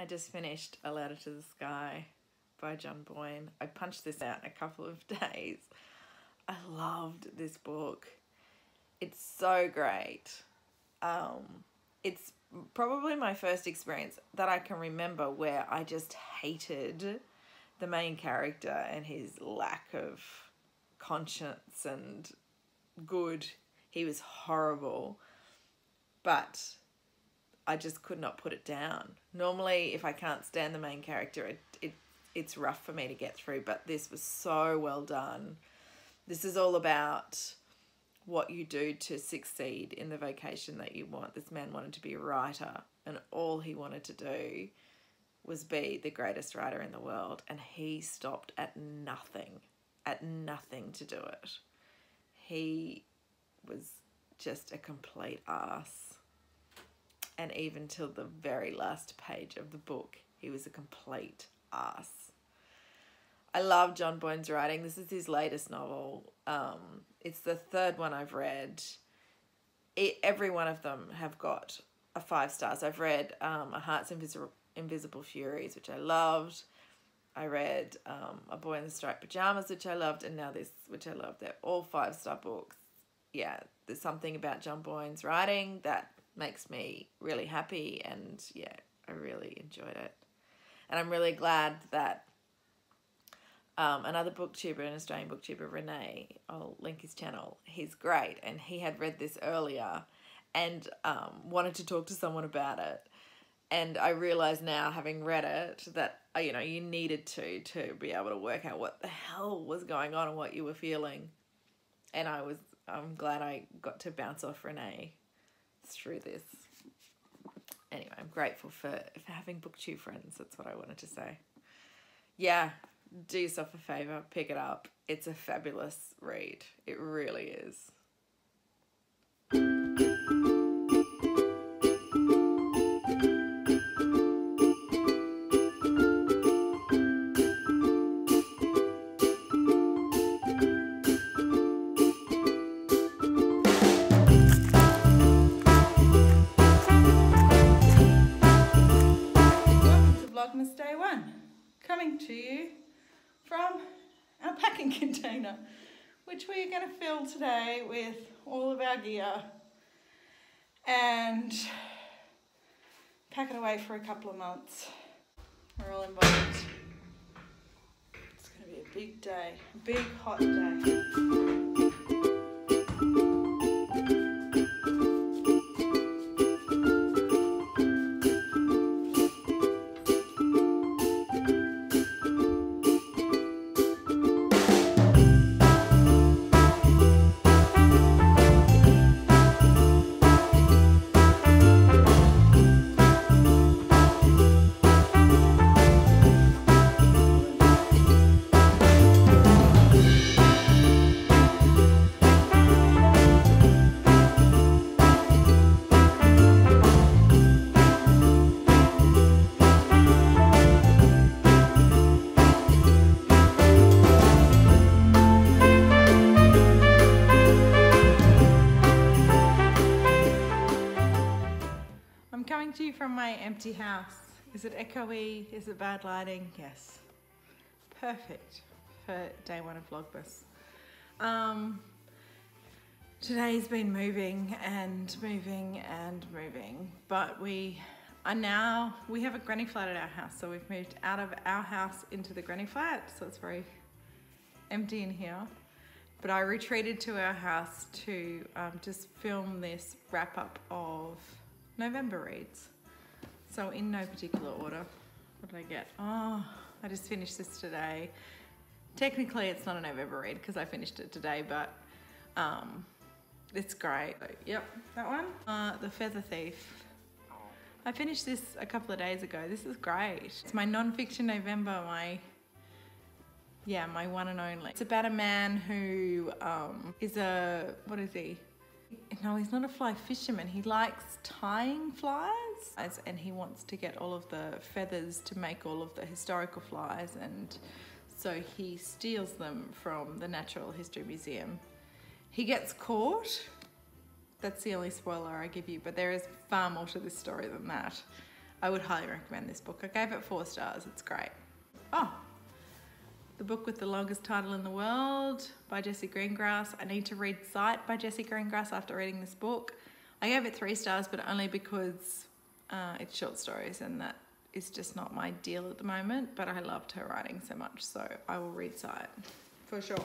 I just finished A Ladder to the Sky by John Boyne. I punched this out in a couple of days. I loved this book. It's so great. Um, it's probably my first experience that I can remember where I just hated the main character and his lack of conscience and good. He was horrible. But I just could not put it down. Normally, if I can't stand the main character, it, it it's rough for me to get through, but this was so well done. This is all about what you do to succeed in the vocation that you want. This man wanted to be a writer, and all he wanted to do was be the greatest writer in the world, and he stopped at nothing, at nothing to do it. He was just a complete ass. And even till the very last page of the book, he was a complete ass. I love John Boyne's writing. This is his latest novel. Um, it's the third one I've read. It, every one of them have got a five stars. I've read um, A Heart's Invisible, Invisible Furies, which I loved. I read um, A Boy in the Striped Pajamas, which I loved, and now this, which I love. They're all five star books. Yeah, there's something about John Boyne's writing that makes me really happy, and yeah, I really enjoyed it. And I'm really glad that um, another booktuber, an Australian booktuber, Rene, I'll link his channel, he's great. And he had read this earlier and um, wanted to talk to someone about it. And I realise now, having read it, that uh, you know you needed to to be able to work out what the hell was going on and what you were feeling. And I was, I'm glad I got to bounce off Rene through this. Anyway, I'm grateful for for having booktube friends. That's what I wanted to say. Yeah, do yourself a favor, pick it up. It's a fabulous read. It really is. Vlogmas Day One, coming to you from our packing container, which we are going to fill today with all of our gear and pack it away for a couple of months. We're all involved. It's going to be a big day, a big hot day. You from my empty house. Is it echoey? Is it bad lighting? Yes. Perfect for day one of Vlogmas. Um, today's been moving and moving and moving, but we are now, we have a granny flat at our house, so we've moved out of our house into the granny flat, so it's very empty in here. But I retreated to our house to um, just film this wrap up of November reads. So in no particular order. What did I get? Oh, I just finished this today. Technically it's not a November read because I finished it today, but um, it's great. So, yep, that one. Uh, the Feather Thief. I finished this a couple of days ago. This is great. It's my non-fiction November, my yeah, my one and only. It's about a man who um, is a, what is he? No, he's not a fly fisherman. He likes tying flies and he wants to get all of the feathers to make all of the historical flies. And so he steals them from the Natural History Museum. He gets caught. That's the only spoiler I give you, but there is far more to this story than that. I would highly recommend this book. I gave it four stars. It's great. Oh, the book with the longest title in the world by Jessie Greengrass. I need to read Sight by Jessie Greengrass after reading this book. I gave it three stars, but only because uh, it's short stories and that is just not my deal at the moment. But I loved her writing so much, so I will read Sight for sure.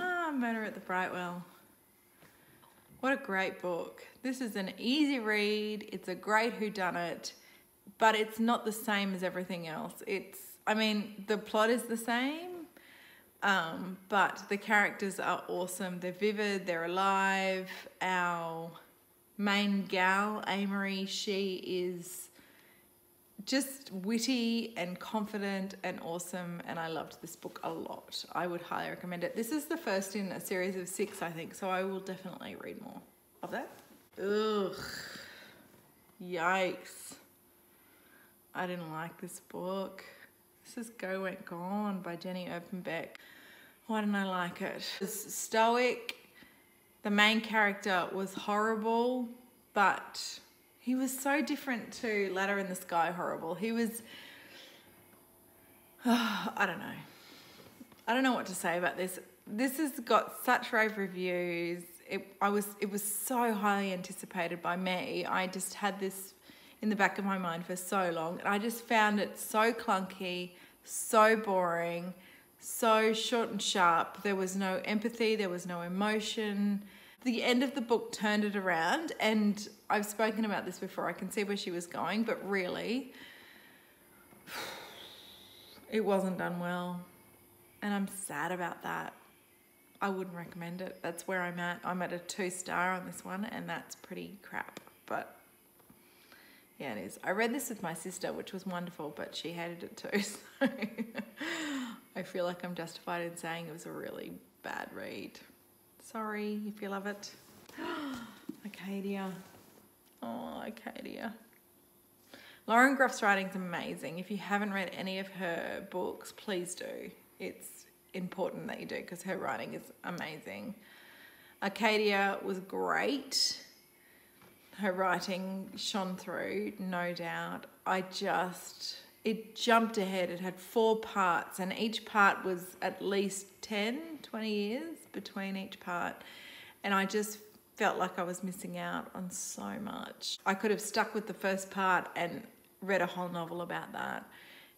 Ah, Murder at the Brightwell. What a great book. This is an easy read. It's a great whodunit, but it's not the same as everything else. It's, I mean, the plot is the same, um, but the characters are awesome. They're vivid, they're alive. Our main gal, Amory, she is just witty and confident and awesome and I loved this book a lot. I would highly recommend it. This is the first in a series of six I think so I will definitely read more of that. Ugh. Yikes. I didn't like this book. This is Go Went Gone by Jenny Erpenbeck. Why didn't I like it? It was stoic. The main character was horrible, but he was so different to Ladder in the Sky Horrible. He was, oh, I don't know. I don't know what to say about this. This has got such rave reviews. It, I was, it was so highly anticipated by me. I just had this in the back of my mind for so long. And I just found it so clunky, so boring, so short and sharp. There was no empathy, there was no emotion the end of the book turned it around and I've spoken about this before. I can see where she was going, but really it wasn't done well. And I'm sad about that. I wouldn't recommend it. That's where I'm at. I'm at a two star on this one and that's pretty crap. But yeah, it is. I read this with my sister, which was wonderful, but she hated it too. So I feel like I'm justified in saying it was a really bad read. Sorry if you love it. Arcadia. Oh, Arcadia. Lauren Groff's writing's amazing. If you haven't read any of her books, please do. It's important that you do because her writing is amazing. Arcadia was great. Her writing shone through, no doubt. I just, it jumped ahead. It had four parts, and each part was at least 10, 20 years between each part. And I just felt like I was missing out on so much. I could have stuck with the first part and read a whole novel about that.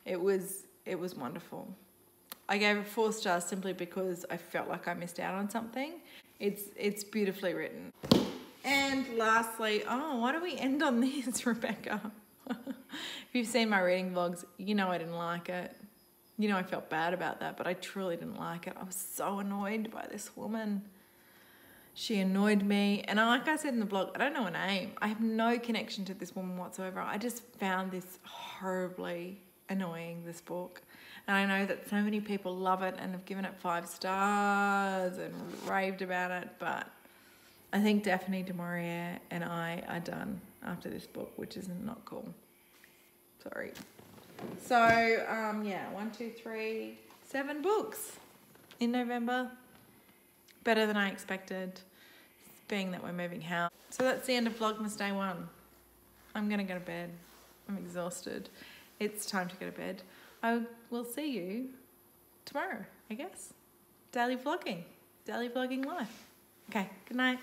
It was it was wonderful. I gave it four stars simply because I felt like I missed out on something. It's it's beautifully written. And lastly, oh, why do we end on this, Rebecca? If you've seen my reading vlogs, you know I didn't like it you know, I felt bad about that, but I truly didn't like it. I was so annoyed by this woman. She annoyed me. And like I said in the blog, I don't know her name. I have no connection to this woman whatsoever. I just found this horribly annoying, this book. And I know that so many people love it and have given it five stars and raved about it, but I think Daphne du Maurier and I are done after this book, which is not cool. Sorry. So, um, yeah, one, two, three, seven books in November. Better than I expected, being that we're moving house. So that's the end of Vlogmas Day 1. I'm going to go to bed. I'm exhausted. It's time to go to bed. I will see you tomorrow, I guess. Daily vlogging. Daily vlogging life. Okay, good night.